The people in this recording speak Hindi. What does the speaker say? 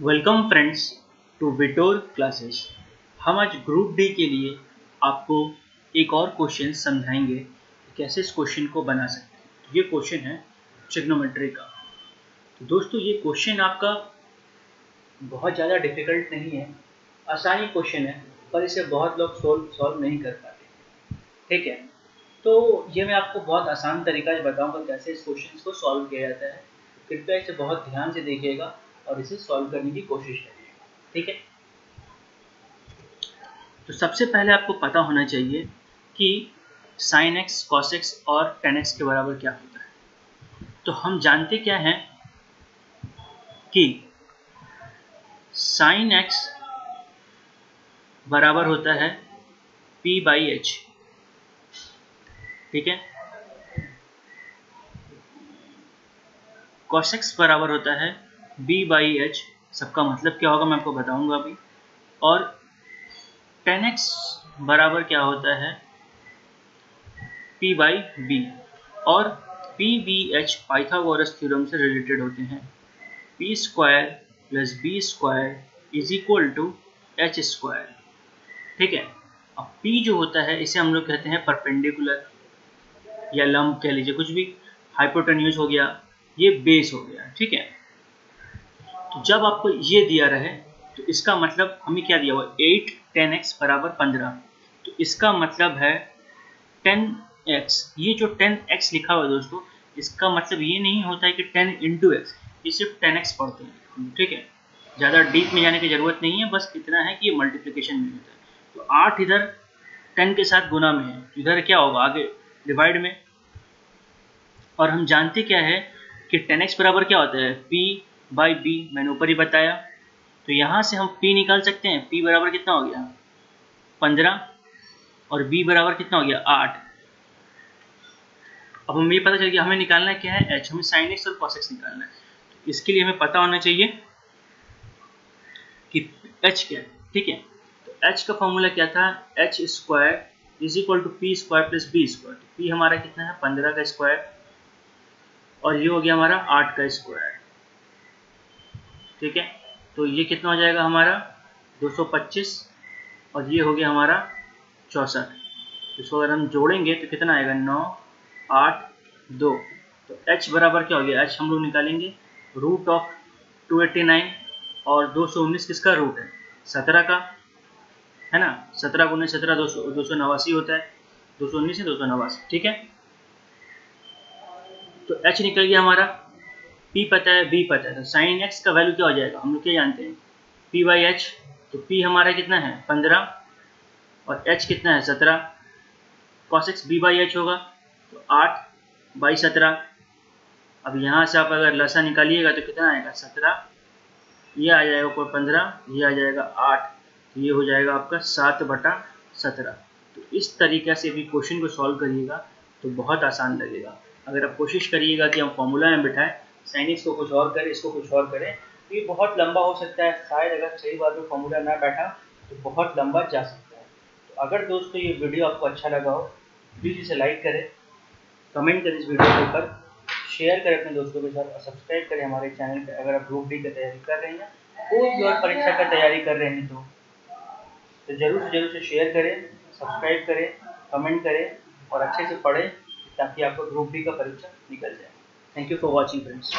Welcome friends to Vitor classes हम आज ग्रुप डी के लिए आपको एक और क्वेश्चन समझाएँगे, कैसे इस क्वेश्चन को बना सकते हैं। तो ये क्वेश्चन है ट्रिग्नोमेट्री का। तो दोस्तों, ये क्वेश्चन आपका बहुत ज़्यादा डिफ़िकल्ट नहीं है, आसानी क्वेश्चन है, पर इसे बहुत लोग सोल्व सॉल्व नहीं कर पाते। ठीक है? तो ये मैं आपको बहुत आसान तरीका से बताऊँगा कैसे इस क्वेश्चन को सॉल्व किया जाता है। कृपया इसे बहुत ध्यान से देखिएगा। और इसे सॉल्व करने की कोशिश करिएगा ठीक है? तो सबसे पहले आपको पता होना चाहिए कि साइन एक्स कॉस एक्स और टेन एक्स के बराबर क्या होता है। तो हम जानते क्या हैं कि साइन एक्स बराबर होता है पी बाई एच ठीक है? कॉस एक्स बराबर होता है बी बाई एच सबका मतलब क्या होगा मैं आपको बताऊँगा अभी। और टेन एक्स बराबर क्या होता है? पी बाई बी और P B H Pythagoras theorem से रिलेटेड होते हैं। P square plus B square is equal to H square ठीक है? अब पी जो होता है, इसे हम लोग कहते हैं परपेंडिकुलर या लंब कह लीजिए कुछ भी। हाइपोटेन्यूज हो गया, ये बेस हो गया। ठीक है? तो जब आपको ये दिया रहे तो इसका मतलब हमें क्या दिया हुआ? एट टेन एक्स बराबर पंद्रह। तो इसका मतलब है टेन एक्स। ये जो टेन एक्स लिखा हुआ है दोस्तों, इसका मतलब ये नहीं होता है कि टेन इंटू एक्स, ये सिर्फ़ टेन एक्स पढ़ते हैं। ठीक है? ज़्यादा डीप में जाने की ज़रूरत नहीं है, बस इतना है कि ये मल्टीप्लिकेशन में होता है। तो आठ इधर टेन के साथ गुना में है। इधर क्या होगा आगे? डिवाइड में। और हम जानते क्या है कि टेन एक्स बराबर क्या होता है? पी बाई बी मैंने ऊपर ही बताया। तो यहाँ से हम पी निकाल सकते हैं। पी बराबर कितना हो गया? पंद्रह। और बी बराबर कितना हो गया? आठ। अब हमें ये पता चल गया, हमें निकालना है क्या है? एच हमें साइन एक्स और कॉस एक्स निकालना है। तो इसके लिए हमें पता होना चाहिए कि एच क्या है, ठीक है? तो एच का फॉर्मूला क्या था? H square is equal to P square plus B square तो पी हमारा कितना है? पंद्रह का स्क्वायर और ये हो गया हमारा आठ का स्क्वायर ठीक है? तो ये कितना हो जाएगा हमारा? 225 और ये हो गया हमारा चौंसठ। इसको अगर हम जोड़ेंगे तो कितना आएगा? नौ आठ दो। तो h बराबर क्या हो गया? h हम लोग निकालेंगे रूट ऑफ़ 289 और 219 किसका रूट है? सत्रह का, है ना? सत्रह गुने सत्रह, दो सौ दो सौ नवासी होता है। दो सौ उन्नीस दो सौ नवासी, ठीक है? तो h निकल गया हमारा P पता है, B पता है। तो साइन एक्स का वैल्यू क्या हो जाएगा? हम लोग क्या जानते हैं? P बाई एच तो P हमारा कितना है? पंद्रह। और H कितना है? सत्रह। Cos x B by H होगा तो आठ बाई सत्रह। अब यहाँ से आप अगर लसा निकालिएगा तो कितना आएगा? सत्रह। ये आ जाएगा ऊपर पंद्रह, ये आ जाएगा आठ। तो ये हो जाएगा आपका सात बटा सत्रह। तो इस तरीके से भी क्वेश्चन को सॉल्व करिएगा तो बहुत आसान लगेगा। अगर आप कोशिश करिएगा कि हम फॉर्मूला में बिठाएँ साइनिक्स को कुछ और करें, इसको कुछ और करें तो ये बहुत लंबा हो सकता है। शायद अगर सही बात में फॉर्मूला ना बैठा तो बहुत लंबा जा सकता है। तो अगर दोस्तों ये वीडियो आपको अच्छा लगा हो प्लीज़ इसे लाइक करें कमेंट करें इस वीडियो के ऊपर शेयर करें अपने दोस्तों के साथ, और सब्सक्राइब करें हमारे चैनल पर अगर आप ग्रुप डी की तैयारी कर रहे हैं, कोई भी और परीक्षा का तैयारी कर रहे हैं तो तो ज़रूर से ज़रूर से शेयर करें सब्सक्राइब करें कमेंट करें, और अच्छे से पढ़ें, ताकि आपको ग्रुप डी का परीक्षा निकल जाए। Thank you for watching friends.